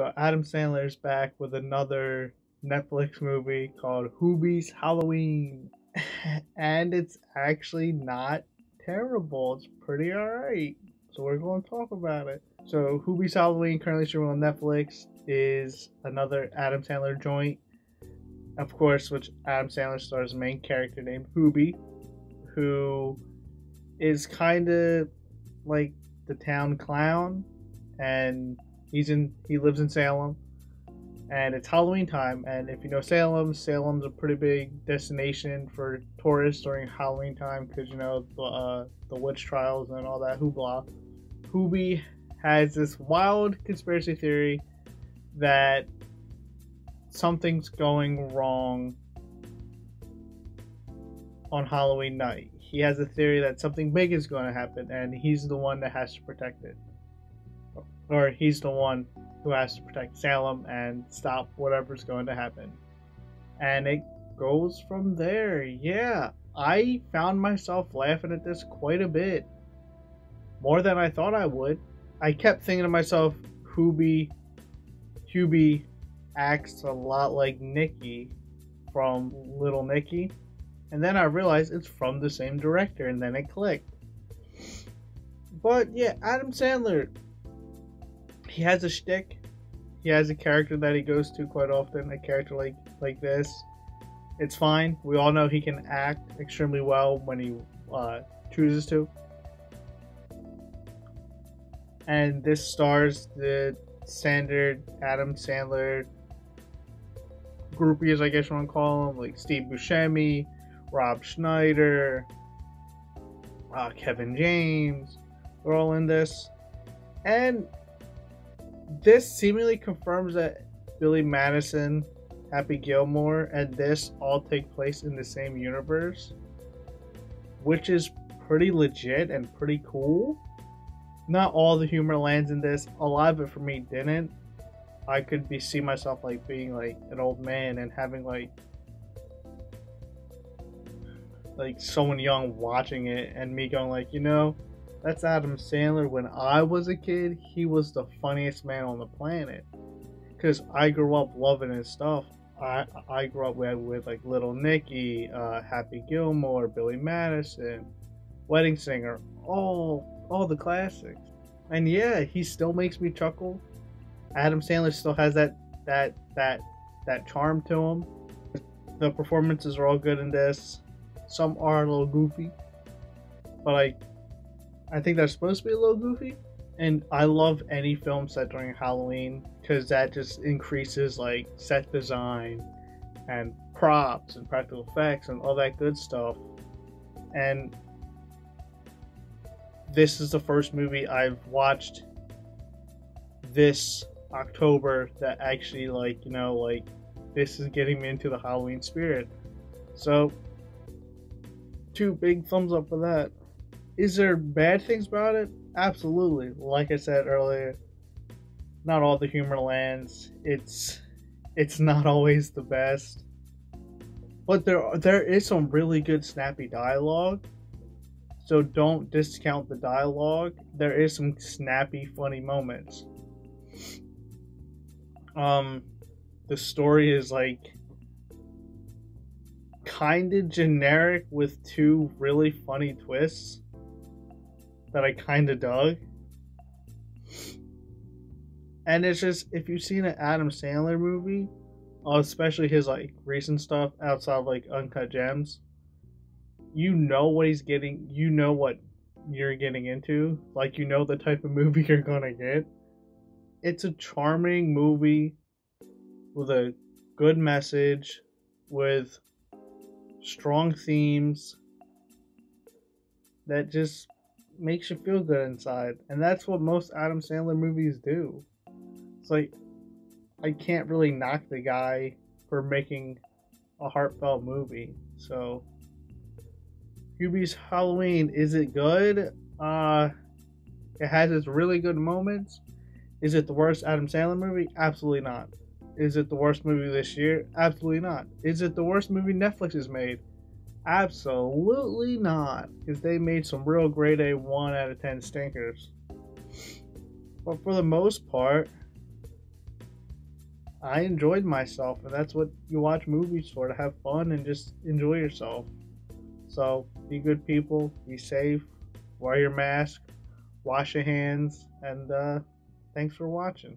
So Adam Sandler's back with another Netflix movie called Hubie's Halloween. and it's actually not terrible. It's pretty alright. So we're going to talk about it. So Hubie's Halloween, currently streaming on Netflix, is another Adam Sandler joint. Of course, which Adam Sandler stars main character named Hubie, who is kind of like the town clown, and he's in he lives in Salem, and it's Halloween time. And if you know Salem, Salem's a pretty big destination for tourists during Halloween time because you know the uh, the witch trials and all that hoopla. Hubie has this wild conspiracy theory that something's going wrong on Halloween night. He has a theory that something big is going to happen and he's the one that has to protect it. Or he's the one who has to protect Salem and stop whatever's going to happen. And it goes from there. Yeah, I found myself laughing at this quite a bit. More than I thought I would. I kept thinking to myself, Hubie, Hubie acts a lot like Nicky from Little Nicky. And then I realized it's from the same director, and then it clicked. But yeah, Adam Sandler, he has a shtick. He has a character that he goes to quite often, a character like like this. It's fine. We all know he can act extremely well when he uh, chooses to. And this stars the standard Adam Sandler groupies, I guess you want to call them, like Steve Buscemi, Rob Schneider, uh, Kevin James. They're all in this. And this seemingly confirms that Billy Madison, Happy Gilmore, and this all take place in the same universe, which is pretty legit and pretty cool. Not all the humor lands in this. A lot of it for me didn't. I could be see myself like being like an old man and having like like someone young watching it and me going like, you know, that's Adam Sandler. When I was a kid, he was the funniest man on the planet. Cause I grew up loving his stuff. I I grew up with, with like Little Nicky, uh, Happy Gilmore, Billy Madison, Wedding Singer, all all the classics. And yeah, he still makes me chuckle. Adam Sandler still has that that that that charm to him. The performances are all good in this. Some are a little goofy, but like I think they're supposed to be a little goofy. And I love any film set during Halloween because that just increases like set design and props and practical effects and all that good stuff. And this is the first movie I've watched this October that actually like, you know, like this is getting me into the Halloween spirit. So two big thumbs up for that. Is there bad things about it? Absolutely. Like I said earlier, not all the humor lands. It's it's not always the best. But there there is some really good snappy dialogue. So don't discount the dialogue. There is some snappy funny moments. Um the story is like kind of generic with two really funny twists that I kind of dug. And it's just if you've seen an Adam Sandler movie, especially his like recent stuff outside of like Uncut Gems, you know what he's getting. You know what you're getting into. Like you know the type of movie you're gonna get. It's a charming movie with a good message, with strong themes that just makes you feel good inside. And that's what most Adam Sandler movies do. It's like I can't really knock the guy for making a heartfelt movie. So Hubie's Halloween, is it good? Uh it has its really good moments. Is it the worst Adam Sandler movie? Absolutely not. Is it the worst movie this year? Absolutely not. Is it the worst movie Netflix has made? Absolutely not. Because they made some real grade A 1 out of 10 stinkers. But for the most part, I enjoyed myself, and that's what you watch movies for to have fun and just enjoy yourself. So be good people, be safe, wear your mask, wash your hands, and uh, thanks for watching.